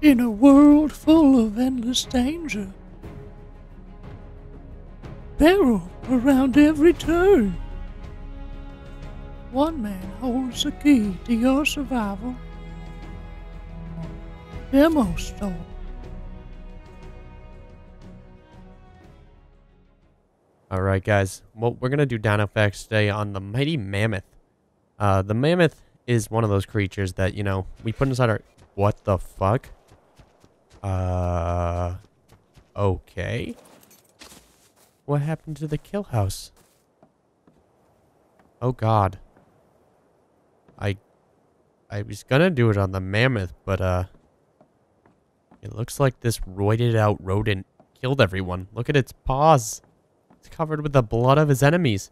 in a world full of endless danger. Peril around every turn. One man holds the key to your survival. Demo Storm. All right, guys. Well, we're gonna do Dino Facts today on the mighty mammoth. Uh, the mammoth is one of those creatures that you know we put inside our. What the fuck? Uh. Okay. What happened to the kill house? Oh God. I. I was gonna do it on the mammoth, but uh. It looks like this roided out rodent killed everyone. Look at its paws. It's covered with the blood of his enemies.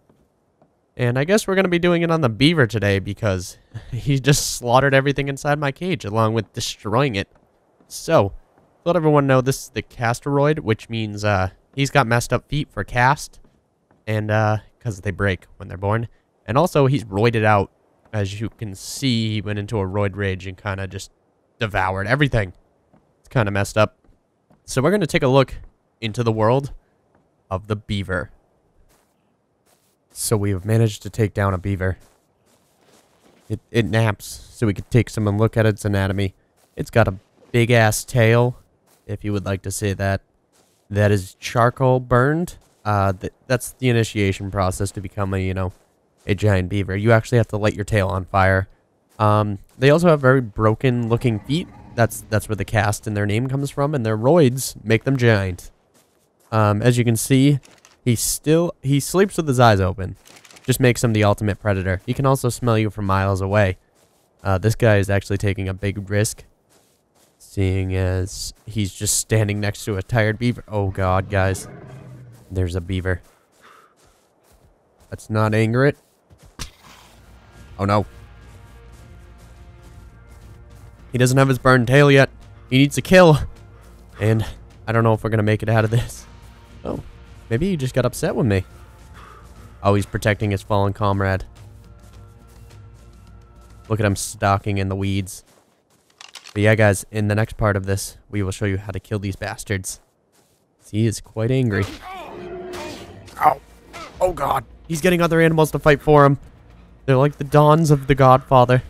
And I guess we're going to be doing it on the beaver today because he just slaughtered everything inside my cage along with destroying it. So, let everyone know this is the Castoroid, which means uh, he's got messed up feet for cast. And because uh, they break when they're born. And also, he's roided out. As you can see, he went into a roid rage and kind of just devoured everything. It's kind of messed up. So we're going to take a look into the world of the beaver. So we have managed to take down a beaver. It, it naps, so we could take some and look at its anatomy. It's got a big-ass tail, if you would like to say that. That is charcoal burned. Uh, th that's the initiation process to become a, you know, a giant beaver. You actually have to light your tail on fire. Um, they also have very broken-looking feet. That's that's where the cast and their name comes from, and their roids make them giant. Um, as you can see, he still he sleeps with his eyes open. Just makes him the ultimate predator. He can also smell you from miles away. Uh, this guy is actually taking a big risk, seeing as he's just standing next to a tired beaver. Oh god, guys. There's a beaver. Let's not anger it. Oh no. He doesn't have his burned tail yet. He needs to kill. And I don't know if we're going to make it out of this. Oh, maybe he just got upset with me. Oh, he's protecting his fallen comrade. Look at him stalking in the weeds. But yeah, guys, in the next part of this, we will show you how to kill these bastards. He is quite angry. Ow. Oh, God. He's getting other animals to fight for him. They're like the dawns of the Godfather.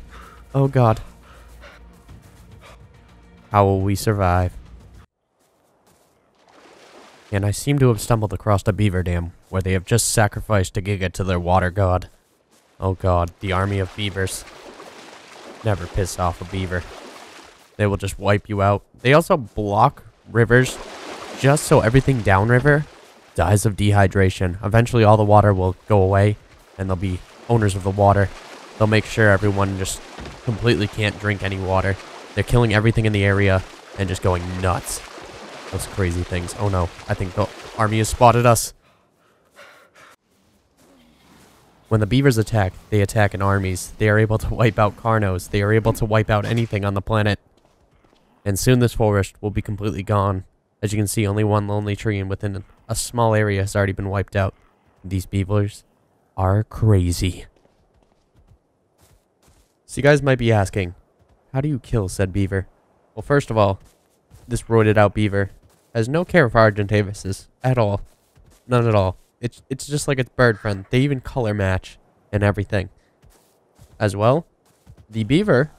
Oh, God. How will we survive? and I seem to have stumbled across a beaver dam, where they have just sacrificed a Giga to their water god. Oh god, the army of beavers. Never piss off a beaver. They will just wipe you out. They also block rivers just so everything downriver dies of dehydration. Eventually all the water will go away, and they'll be owners of the water. They'll make sure everyone just completely can't drink any water. They're killing everything in the area and just going nuts. Those crazy things. Oh no, I think the army has spotted us. When the beavers attack, they attack in armies. They are able to wipe out Carnos. They are able to wipe out anything on the planet. And soon this forest will be completely gone. As you can see, only one lonely tree and within a small area has already been wiped out. These beavers are crazy. So you guys might be asking, how do you kill said beaver? Well, first of all, this roided out beaver has no care for Argentavis at all. None at all. It's it's just like its bird friend. They even color match and everything. As well, the beaver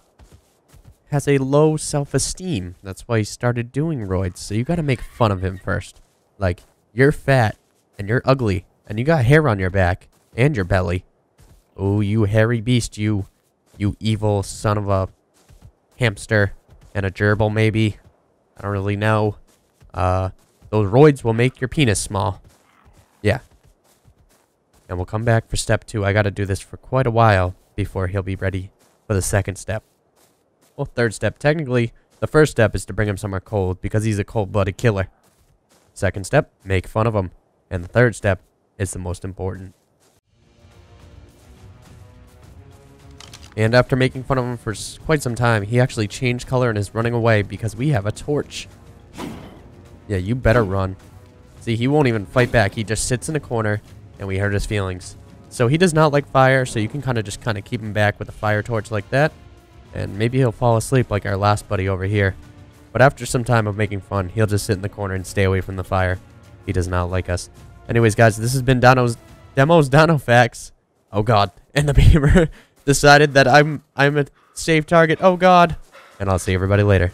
has a low self-esteem. That's why he started doing roids. So you got to make fun of him first. Like, you're fat and you're ugly and you got hair on your back and your belly. Oh, you hairy beast, you you evil son of a hamster and a gerbil maybe. I don't really know. Uh, those roids will make your penis small. Yeah. And we'll come back for step two. I got to do this for quite a while before he'll be ready for the second step. Well, third step. Technically, the first step is to bring him somewhere cold because he's a cold-blooded killer. Second step, make fun of him. And the third step is the most important. And after making fun of him for quite some time, he actually changed color and is running away because we have a torch. Yeah, you better run. See, he won't even fight back. He just sits in a corner, and we hurt his feelings. So he does not like fire, so you can kind of just kind of keep him back with a fire torch like that. And maybe he'll fall asleep like our last buddy over here. But after some time of making fun, he'll just sit in the corner and stay away from the fire. He does not like us. Anyways, guys, this has been Dino's Demo's Dino Facts. Oh god. And the beaver decided that I'm I'm a safe target. Oh god. And I'll see everybody later.